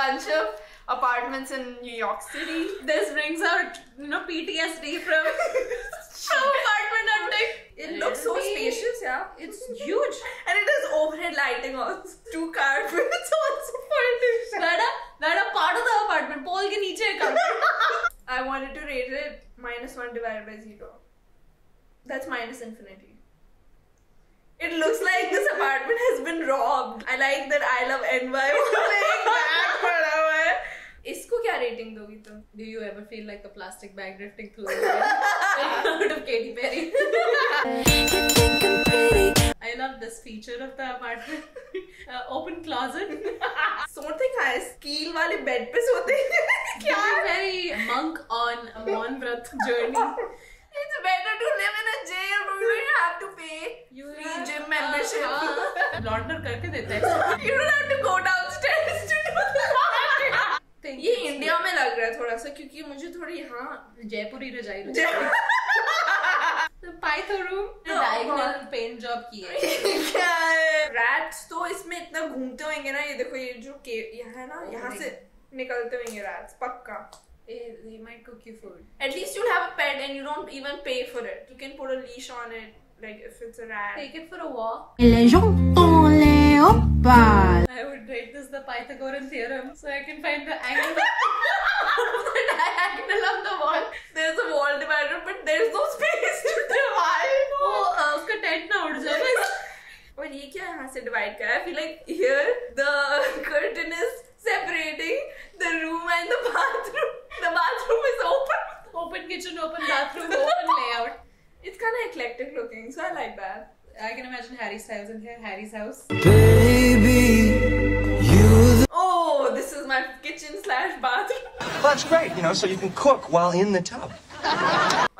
bunch of apartments in New York City. This brings out, you know, PTSD from, from apartment hunting. It looks so Really? spacious, yeah. It's huge. And it has overhead lighting on two carpets also partition. That a, that a part of the apartment, pole के नीचे है carpet. I wanted to rate it minus one divided by zero. That's minus infinity. It looks like this apartment has been robbed. I like that I love NY playing back पड़ा हुआ है. इसको क्या rating दोगी तुम? Ever feel like a plastic bag drifting through the wind out of Katy Perry? I love this feature of the apartment. Uh, open closet. सोते कहाँ है? स्कील वाले बेड पे सोते क्या है? very monk on a Monvrat journey. It's better to live in a jail where you have to pay You free gym membership. हाँ, launder करके देते हैं. you don't have to go downstairs to do that. Think ये it's India में लग रहा है थोड़ा सा क्योंकि मुझे थोड़ी यहाँ जयपुरी रजाई God. paint job की है. क्या रैट्स तो इसमें इतना घूमते होंगे ना ये देखो ये जो के यहाँ है ना यहाँ से निकलते होंगे रैट्स पक्का They, might cook you food. at least you'll have a pet and you don't even pay for it you can put a leash on it like if it's a rat Take it for a walk. I would rate this the Pythagorean theorem so I can find the angle the diagonal of the wall. there's a wall divider but there's no space to divide Oh, uh, उसका tent ना उड़ जाए. और ये क्या यहाँ से divide करा है? I feel like here the curtain is separating the room and the bathroom. The bathroom is open. Open kitchen, open bathroom, open layout. It's kind of eclectic looking, so I like that. I can imagine Harry Styles in here, Harry's house. Oh, this is my kitchen slash bathroom. well, that's great, you know, so you can cook while in the tub.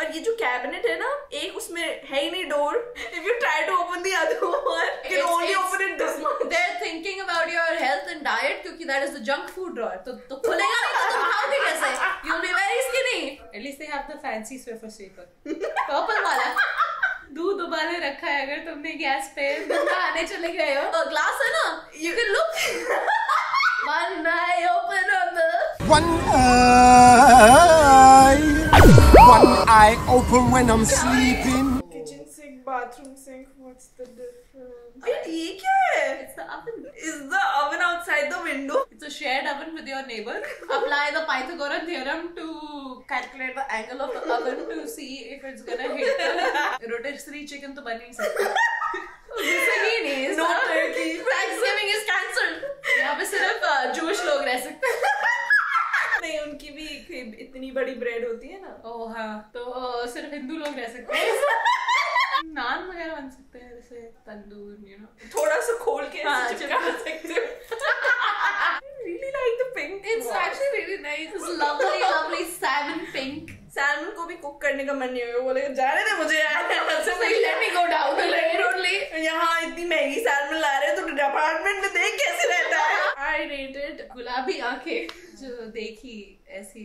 और ये जो cabinet है ना एक उसमें है ही नहीं door if you try to open the other one can only open it this much they are thinking about your health and diet क्योंकि that is the junk food drawer तो तो खुलेगा नहीं तो तुम खाओगे कैसे? You will be very skinny at least they have the fancy Swiffer Swiffer purple वाला। दूध उबाले रखा है अगर तुमने गैस पे दूध आने चले गए हो। ग्लास है ना? You can look one eye open up One eye, one eye open when I'm sleeping. Kitchen sink, bathroom sink, what's the difference? It's the oven. Is the oven outside the window? It's a shared oven with your neighbor. Apply the Pythagorean theorem to calculate the angle of the oven to see if it's gonna hit the rotisserie chicken to bunny. इतनी बड़ी bread होती है ना ओह हाँ तो सिर्फ़ हिंदू लोग रह सकते हैं. नान वगैरह बन सकते हैं जैसे तंदूर यू नो थोड़ा सा खोल के हाँ, चिपका सकते हो really like the pink It's wall. actually really nice. This lovely, lovely salmon pink. Salmon को भी कुक करने का मन नहीं होगा बोले जाने दे मुझे यार. यहाँ इतनी महँगी सैलमन ला रहे हैं तो अपार्टमेंट में देख कैसे रहता है आई रेटेड गुलाबी आँखें जो देखी ऐसी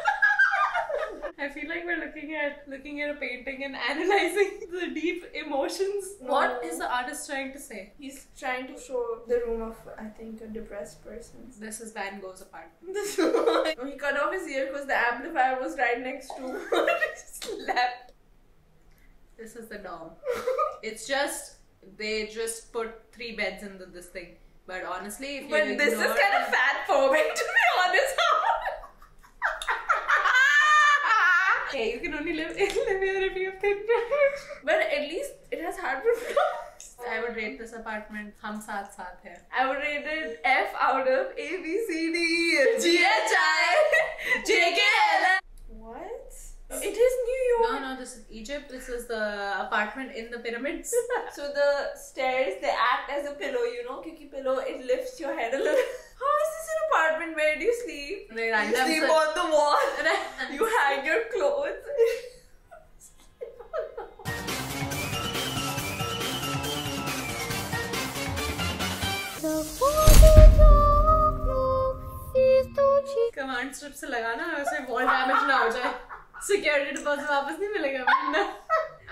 I feel like we're looking at looking at a painting and analyzing the deep emotions. What is the artist trying to say? He's trying to show the room of I think a depressed person. This is Van Gogh's apartment. He cut off his ear because the amplifier was right next to his lap. This is the dom. It's just they just put three beds into this thing. But honestly, if you But this is kind of fat phobic Hey, you can only live, live here if you have thin privilege. but at least it has hardwood floors. I would rate this apartment हम साथ साथ है. I would rate it F out of A B C D E F G H I J K L What? It is New York. No, no, this is Egypt. This is the apartment in the pyramids. So the stairs they act as a pillow, you know, क्योंकि pillow it lifts your head a little. apartment, where do you sleep? No, you I'm sleep so... on the wall. you hang your clothes. Command strip से लगाना और उसमें wall damage ना हो जाए security deposit वापस नहीं मिलेगा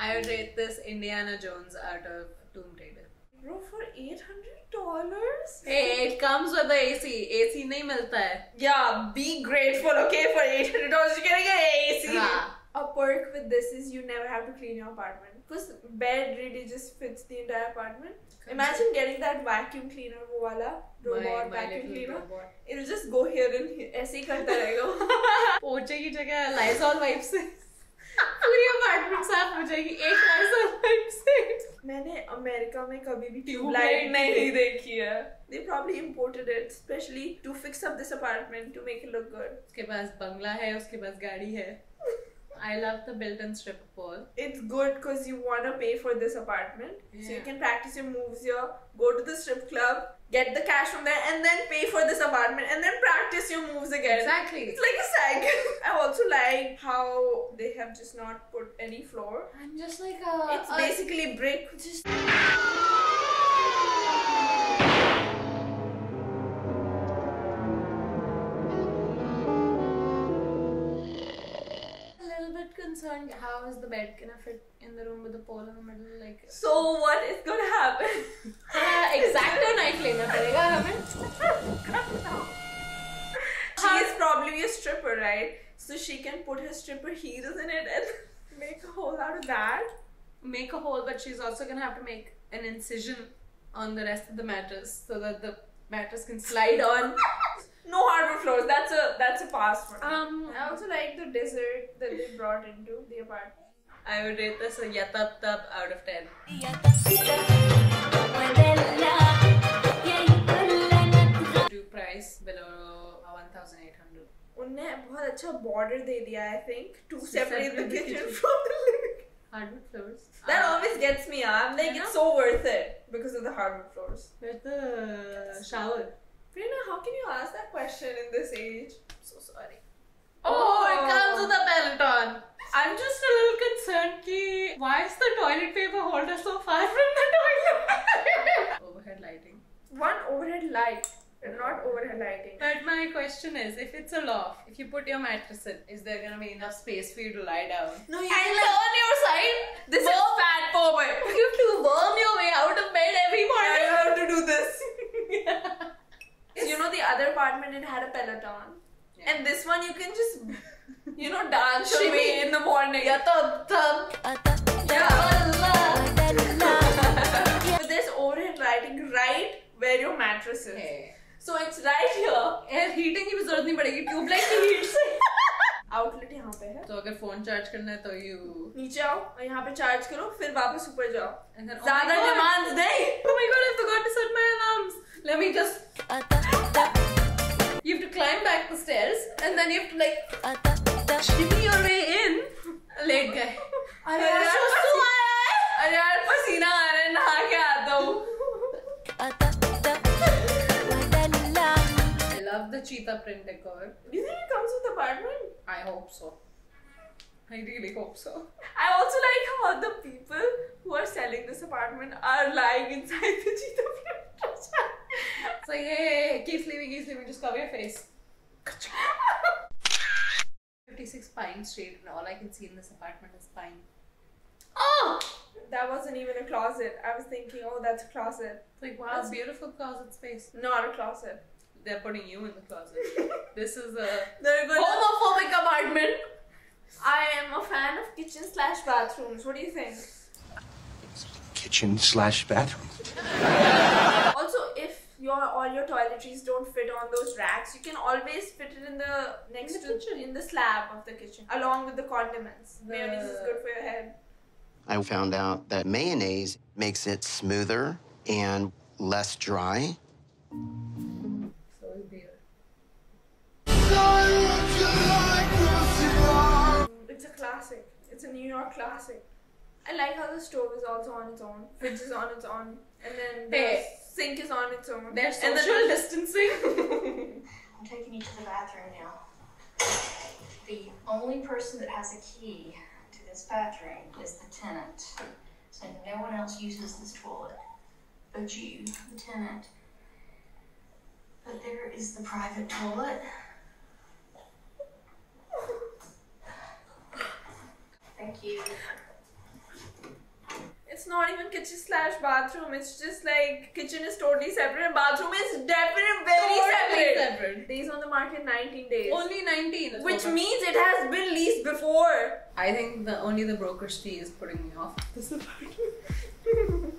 I rate this Indiana Jones out of tomb raider Bro, for eight hundred dollars. Hey, it comes with the AC. AC नहीं मिलता है. Yeah, be grateful, okay? For eight hundred dollars, you're getting an AC. हाँ. A perk with this is you never have to clean your apartment because bed really just fits the entire apartment. Imagine getting that vacuum cleaner, वो वाला robot My- my vacuum cleaner. robot. It'll just go here and here. ऐसे ही करता रहेगा. पोछे की जगह Lysol wipe से पूरी अपार्टमेंट साफ़ हो जाएगी एक लाइजॉल वाइप से मैंने अमेरिका में कभी भी ट्यूबलाइट light नहीं देखी है. They probably imported it specially to fix up this apartment to make it look good. उसके पास बंगला है उसके पास गाड़ी है I love the built-in strip pole. It's good because you want to pay for this apartment. yeah. So you can practice your moves here, go to the strip club, get the cash from there, and then pay for this apartment, and then practice your moves again. Exactly. It's like a cycle. I also like how they have just not put any floor. I'm just like a. It's a- basically brick. Just bit concerned. How is the bed gonna fit in the room with the pole in the middle? Like. so what is gonna happen? X-Acto night लेना पड़ेगा हमें she is probably a stripper, right? So she can put her stripper heels in it and make a hole out of that. make a hole, but she's also gonna have to make an incision on the rest of the mattress so that the mattress can slide on. No hardwood floors. That's a that's a pass for me. Um, I also like the dessert that they brought into the apartment. I would rate this a yatap tap out of ten. Do price below one thousand eight hundred. उनने बहुत अच्छा border दे दिया I think to separate the Separate the kitchen kitchen. from the living. Hardwood floors. That Uh, always gets me. I'm like Yeah. it's so worth it because of the hardwood floors. Where's the shower? Prerna, how can you ask that question in this age? I'm so sorry. Oh, it comes with a Peloton. I'm just a little concerned ki why is the toilet paper holder so far from the toilet? Overhead lighting. One overhead light, not overhead lighting. But my question is, if it's a loft, if you put your mattress in, is there gonna be enough space for you to lie down? No, you and can turn your side. This is Worm- fat forward. You have to worm your way And this one you can just you know dance away in the morning. Yeah. But there's overhead lighting right where your mattress is. Hey. So it's right here. Air heating की भी ज़रूरत नहीं पड़ेगी tubelight की heat से outlet यहाँ पे है तो अगर फ़ोन चार्ज करना है तो यू नीचे आओ और यहाँ पे चार्ज करो फिर वापस ऊपर जाओ ज़्यादा oh डिमांड्स नहीं Oh my god, I forgot to set my alarms. Let me just. You have to climb back the stairs and then you have to like shimmy your way in. Late guy. अरे यार, यार सुसु आया है। अरे यार पसीना आ रहा है नहा के आता हूँ I love the cheetah print decor. Do you think it comes with apartment? I hope so. I really hope so. I also like how the people who are selling this apartment are lying inside the cheetah print. It's like, hey, hey, hey, keep sleeping, keep sleeping, just cover your face. 56 Pine Street, and all I can see in this apartment is pine. Oh! that wasn't even a closet. I was thinking, oh, that's a closet. It's like, wow, That's- beautiful closet space. Not a closet. They're putting you in the closet. this is a They're good. homophobic apartment. I am a fan of kitchen slash bathrooms. What do you think? Kitchen slash bathroom. Also, if your all your toiletries don't fit on those racks, you can always fit it in the next In the to kitchen. in the slab of the kitchen, along with the condiments. The- Mayonnaise is good for your head. I found out that mayonnaise makes it smoother and less dry. So is beer. It's a classic. It's a New York classic. I like how the stove is also on its own, fridge is on its own, and then the Hey. Sink is on its own. They're and social then distancing. I'm taking you to the bathroom now. The only person that has a key to this bathroom is the tenant. So no one else uses this toilet but you, the tenant. But there is the private toilet. Thank you. It's not even kitchen bathroom. It's just like kitchen is totally separate and bathroom is definitely very Totally separate. separate. Days on the market 19 days. Only 19. Which what- means it has been leased before. I think the only the broker's fee is putting me off this apartment.